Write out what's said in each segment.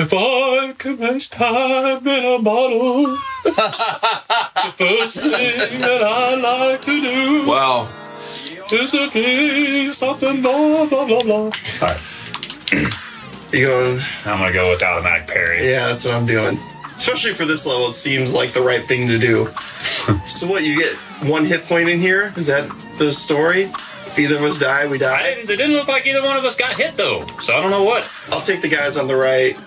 If I could waste time in a bottle, the first thing that I like to do Wow. is to be something blah blah blah blah. All right, You going? I'm gonna go with automatic parry. Yeah, that's what I'm doing. Especially for this level, it seems like the right thing to do. so what? You get one hit point in here? Is that the story? If either of us die, we I die. didn't, it didn't look like either one of us got hit though, so I don't know what. I'll take the guys on the right.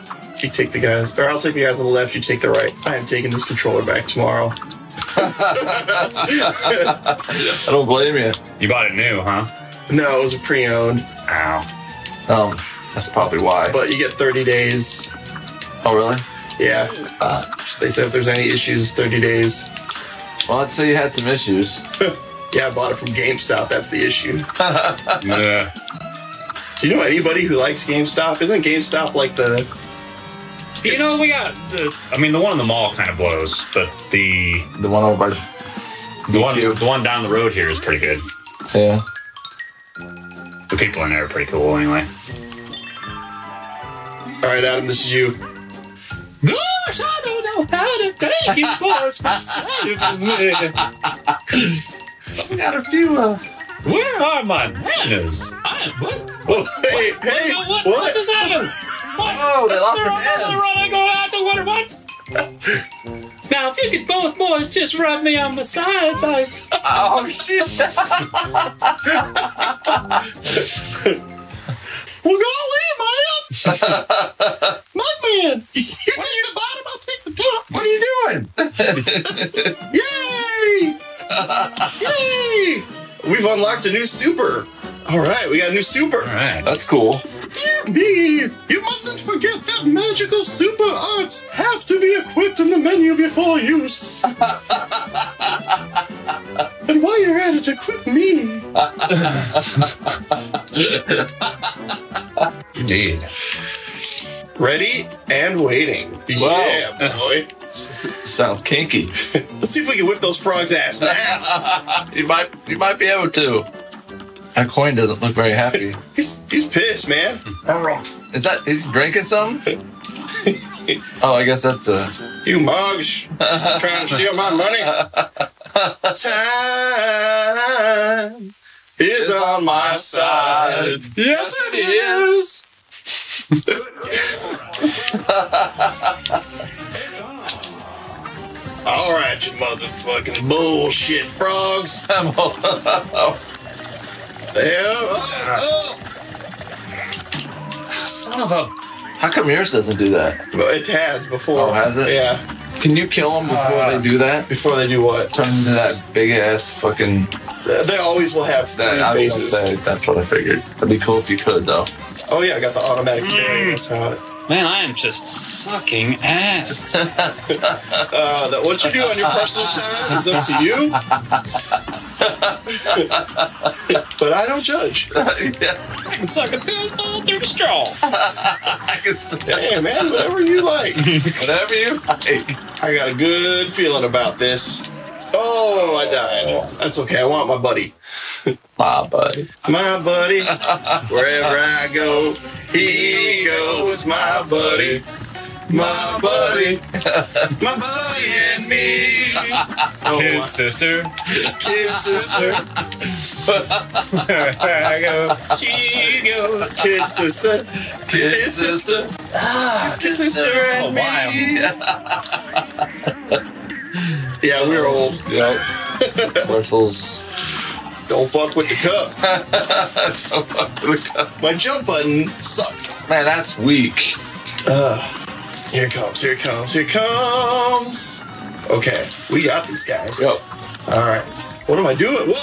You take the guys, or I'll take the guys on the left. You take the right. I am taking this controller back tomorrow. I don't blame you. You bought it new, huh? No, it was a pre-owned, Ow. Um, that's probably why. but you get 30 days. oh, really? Yeah. They said if there's any issues, 30 days. Well, let's say you had some issues. Yeah, I bought it from GameStop. That's the issue. Yeah. Do you know anybody who likes GameStop? Isn't GameStop like the You know, we got. The, I mean, the one in the mall kind of blows, but the The one over by. the one DQ. the one down the road here is pretty good. Yeah. The people in there are pretty cool, anyway. All right, Adam, this is you. Gosh, I don't know how to thank you boys for saving me. We got a few. Uh... Where are my manners? I, what? Whoa, hey, hey, What, what, what? what just happened? What? Oh, they lost They're their on another heads. run, I go out to wonder what? Now, if you could both boys just rub me on the sides, I. Oh shit! Well, golly, man! My man! You take the bottom, I'll take the top. what are you doing? Yay! Yay! We've unlocked a new super. All right, we got a new super. All right. That's cool. Dear me, you mustn't forget that magical super arts have to be equipped in the menu before use. and while you're at it, equip me. Indeed. Ready and waiting. Wow. Yeah, boy. Sounds kinky. Let's see if we can whip those frogs' ass now. You might. You might be able to. That coin doesn't look very happy. he's, he's pissed, man. Is that? He's drinking something? Oh, I guess that's a. You mugs trying to steal my money. Time is on my side. Yes, it is. All right, you motherfucking bullshit frogs. I'm all- Yeah, Oh, ah. oh. Son of a. How come yours doesn't do that? oh. Well, it has before. Oh, has it? Yeah. Can you kill them before they ah. do that? Before they do what? Turn into that big ass fucking. They always will have three That, I faces. say, that's what I figured. That'd be cool if you could, though. Oh yeah, I got the automatic mm. carry. That's how it. Man, I am just sucking ass. Uh, that what you do on your personal time is up to you. but I don't judge. yeah, I can suck a tailbone through the straw. I can say Hey man, whatever you like. whatever you like. I got a good feeling about this. Oh, I died. That's okay. I want my buddy. My buddy. My buddy. Wherever I go, he goes. My buddy. My buddy. My buddy and me. Oh, Kid my sister. kid sister. I go. She goes. Kid sister. Kid Kid sister. Kid sister and me. Yeah, we're old. Yep. Commercials. Don't fuck with the cup. My jump button sucks. Man, that's weak. Uh, here it comes, here it comes, here it comes. Okay, we got these guys. Yep. All right. What am I doing? Whoa!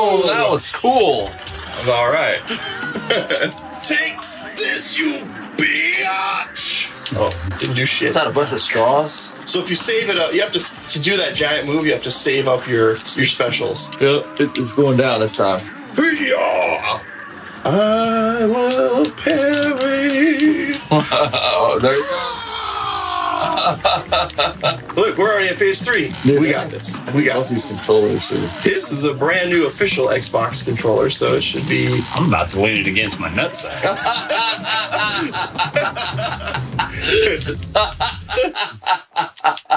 Oh, that was cool. That's all right. Take this, you bitch! Oh, didn't do shit. Is that a bunch of straws? So if you save it up, you have to to do that giant move. You have to save up your your specials. Yep. It's going down this time. Hee-yaw! I will parry. Oh, there you Look, we're already at phase three. We got this. We got both these controllers. Too. This is a brand new official Xbox controller, so it should be. I'm about to lean it against my nutsack.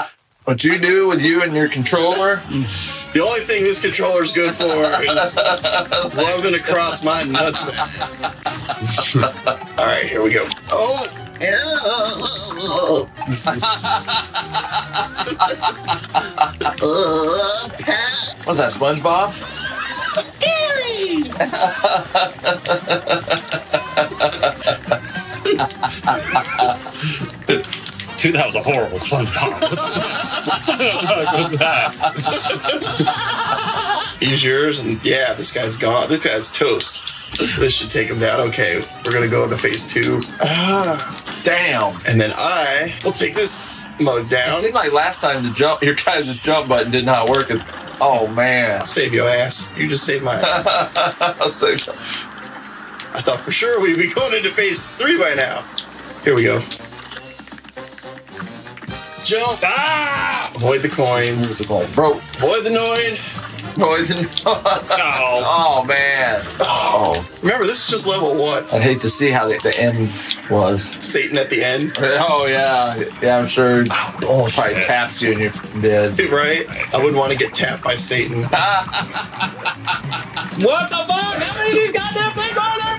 What you do with you and your controller? The only thing this controller's good for is rubbing across my nuts. All right, here we go. Oh. Uh, Pat. What's that, SpongeBob? Scary! Dude, that was a horrible SpongeBob. what that? He's yours, and yeah, this guy's gone. This guy's toast. This should take him down. Okay, we're gonna go into phase two. Ah, Damn. and then I will take this mug It down. seemed like last time the jump, your guys' jump button did not work. It's- Oh man. Save your ass. You just saved my. I'll say- I thought for sure we'd be going into phase three by now. Here we go. Jump. Ah! Avoid the coins. Bro, Avoid the Noid. Poison. Oh, oh man. Oh, Remember, this is just level one. I'd hate to see how the, the end was. Satan at the end, Oh yeah, yeah. I'm sure. oh Probably shit. taps you and you're dead. right? I wouldn't want to get tapped by Satan. What the fuck? How many of these goddamn things are there?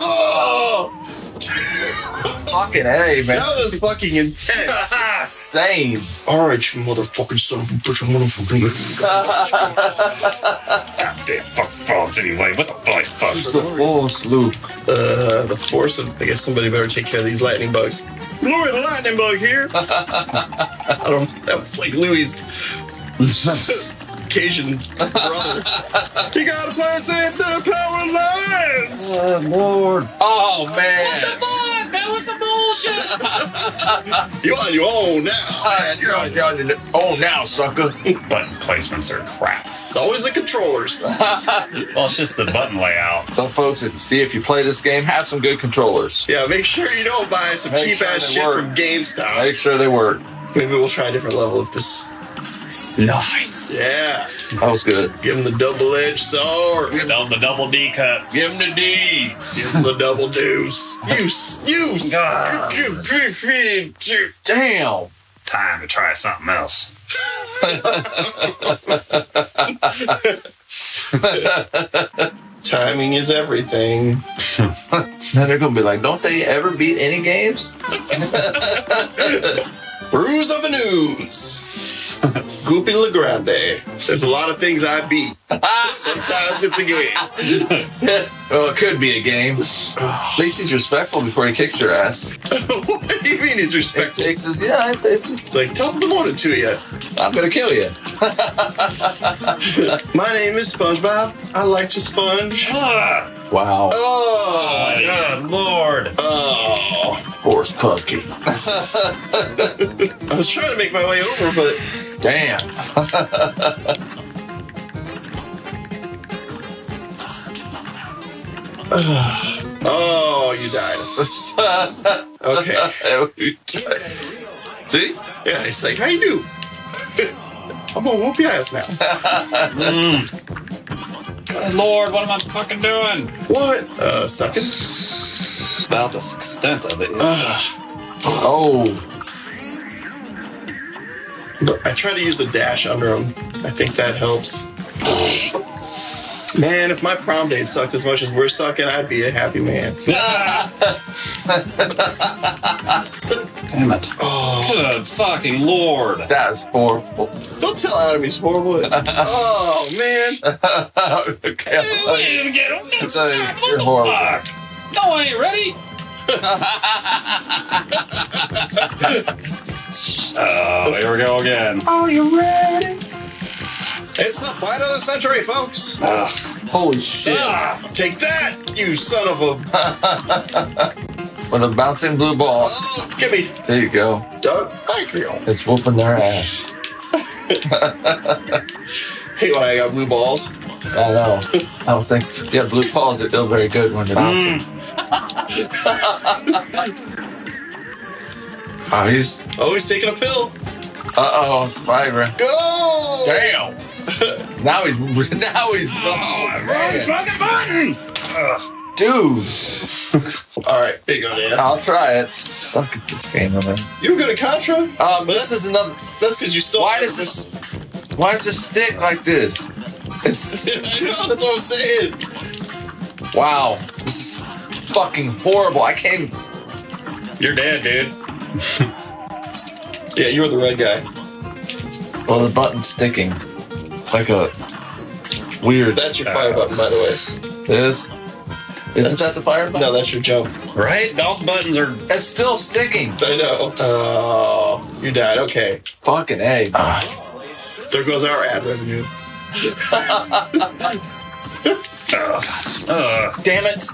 Oh, Fucking hey, man. that was fucking intense. Same. All right, you motherfucking son of a bitch, I'm motherfucking. Goddamn fuck frogs anyway. What the fuck? fuck? It's the force, Luke. Uh, the force of. I guess somebody better take care of these lightning bugs. Louis the lightning bug here. I don't. That was like Louis' Cajun brother. you gotta play it safe. The power lines. Oh Lord. Oh man. What the Fuck, that was some bullshit. Oh, you're on your own now. Man, you're on, you're on your own now, sucker. Button placements are crap. It's always the controllers. fault. Well, it's just the button layout. So, folks, if, see if you play this game, have some good controllers. yeah, make sure you don't buy some Make cheap sure ass they shit work. from GameStop. Make sure they work. Maybe we'll try a different level of this. Nice. Yeah, That was good. give him the double edged sword. On the double D cups. Give him the D. Give him the double deuce. You, you, you, Damn. Time to try something else. Timing is everything. Now they're gonna be like, don't they ever beat any games? Bruise of the news. Goopy LeGrande. There's a lot of things I beat. Sometimes it's a game. Well, it could be a game. At least he's respectful before he kicks your ass. what do you mean he's respectful? Kicks his, yeah, it's, It's like, top of the morning to you. I'm gonna kill you. My name is SpongeBob. I like to sponge. Wow. Oh, good lord. oh. Horse punky. I was trying to make my way over, but Damn. oh, you died. Okay. See? Yeah, it's like, how you do? I'm gonna whoop your ass now. Good lord, what am I fucking doing? What? Uh, sucking? About the extent of it. Ugh. Oh. But I try to use the dash under him. I think that helps. Man, if my prom date sucked as much as we're sucking, I'd be a happy man. Damn it. Oh, Good fucking lord. That is horrible. don't tell Adam he's horrible. Oh, man. okay, I was like, Wait a minute. It's a- you're horrible. Fuck. No, I ain't ready. Oh, here we go again. Are you ready? It's the fight of the century, folks. Ugh. Holy shit. Ah, Take that, you son of a. With a bouncing blue ball. Oh, give me. There you go. Doug, thank you. It's whooping their ass. Hey, when I got blue balls. I know. I don't think, yeah, blue balls, they feel very good when they're bouncing. Oh, he's. Oh, he's taking a pill. Uh oh, Spyro. Go! Damn. now he's. Now he's. Oh, man. fucking button! Dude, All right, here you go, Dan. I'll try it. Suck at this game, man. You good at Contra? Um, this is another. That's because you stole. Why does this? Why does this stick like this? It's I know, that's what I'm saying. wow. This is fucking horrible. I can't. You're dead, dude. Yeah, you were the red guy. Well, the button's sticking like a weird. That's your fire button, by the way. This isn't that the fire button? No, that's your jump. Right? All the buttons are. It's still sticking. I know. Oh, you died. Okay. Fucking a. There goes our ad revenue. Uh, Damn it!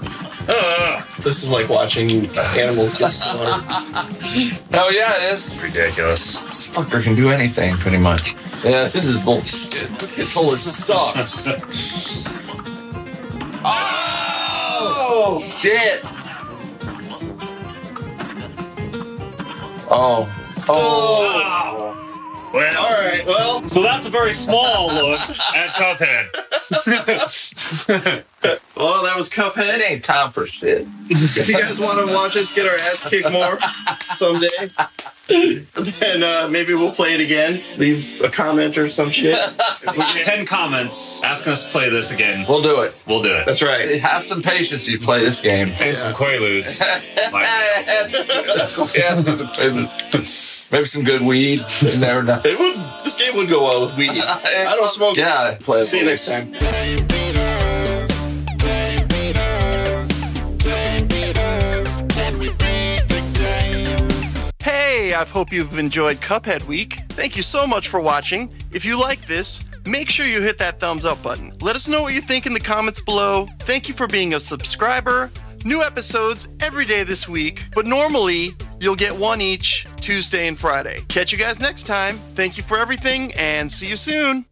Uh, This is like watching animals get slaughtered. Hell yeah, it is. ridiculous. This fucker can do anything, pretty much. Yeah, this is bullshit. This controller sucks. oh shit! Oh. Oh. Oh. Well, All right. Well, so that's a very small look at Cuphead. well, that was It Cuphead. ain't time for shit. If you guys want to watch us get our ass kicked more someday, then uh, maybe we'll play it again. Leave a comment or some shit. If we get 10 comments asking us to play this again, We'll do it. we'll do it. That's right. Have some patience. You play this game. And some Quaaludes. yeah, maybe some good weed. You never know. It would. This game would go well with weed. I don't smoke. Yeah, play See you next time. I hope you've enjoyed Cuphead Week. Thank you so much for watching. If you like this, make sure you hit that thumbs up button. Let us know what you think in the comments below. Thank you for being a subscriber. New episodes every day this week, but normally you'll get one each Tuesday and Friday. Catch you guys next time. Thank you for everything and see you soon.